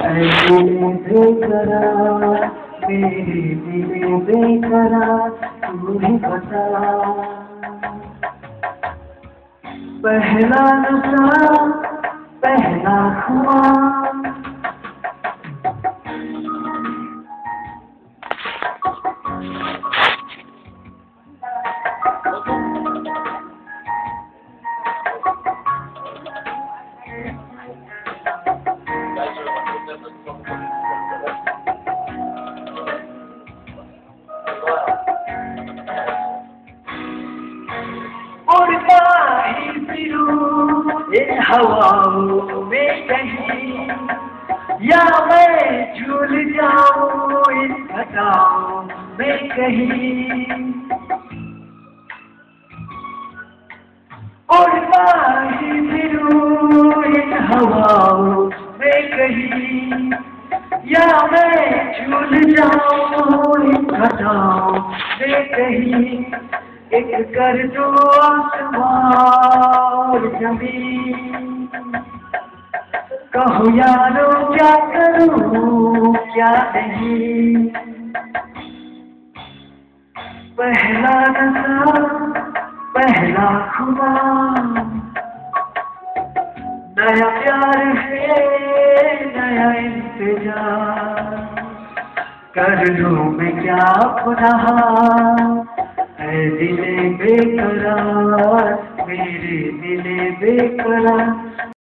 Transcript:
बेकरा मेरे दिल पहला नशा पहला खुआ फिरूं इन हवाओं में कहीं, या मैं झूल जाऊँ इन घटाओं में कहीं। उड़ता ही फिरूं इन हवाओं में कहीं, या मैं झूल जाऊँ इन घटाओं में कहीं। एक कर दो आसमान कहो, यारो, क्या करूँ, क्या नहीं? पहला नशा, पहला खुदा। नया प्यार है, नया इंतज़ार। कर लूँ मैं क्या खुदा? बेकरार मेरे दिल बेकरार।